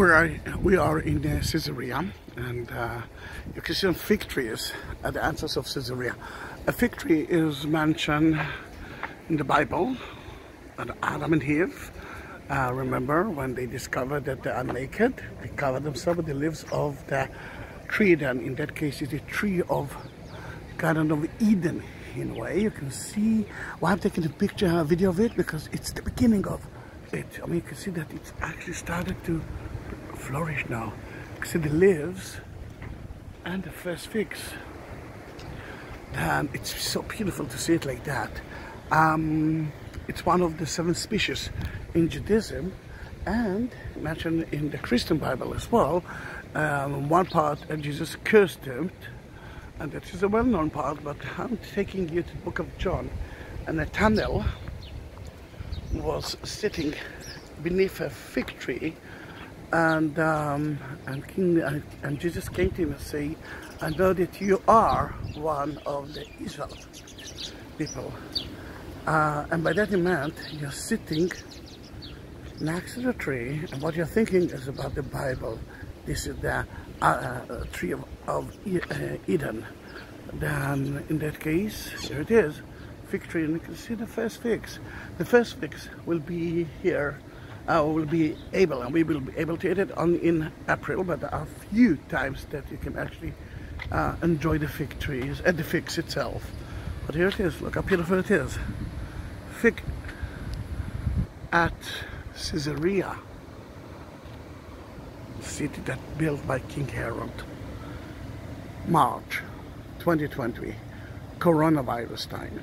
We're, we are in uh, Caesarea and uh, you can see some fig trees at the entrance of Caesarea. A fig tree is mentioned in the Bible, and Adam and Eve. Uh, remember when they discovered that they are naked, they covered themselves with the leaves of the tree. Then in that case, it's a tree of Garden of Eden. In a way, you can see why I'm taking a picture, a video of it because it's the beginning of it. I mean, you can see that it's actually started to flourish now. See the leaves and the first figs. And it's so beautiful to see it like that. Um, it's one of the seven species in Judaism and mentioned in the Christian Bible as well. Um, one part, uh, Jesus cursed them, and that is a well-known part, but I'm taking you to the book of John. And Nathaniel was sitting beneath a fig tree and um, and King and, Jesus came to him and say, "I know that you are one of the Israel people," uh, and by that he meant you're sitting next to the tree, and what you're thinking is about the Bible. This is the uh, uh, tree of, of uh, Eden. Then, in that case, here it is, fig tree, and you can see the first figs. The first figs will be here uh, will be able, and we will be able to eat it on in April, but there are a few times that you can actually uh, enjoy the fig trees and the figs itself. But here it is, look how beautiful it is. Fig at Caesarea, city that built by King Herod. March 2020, coronavirus time.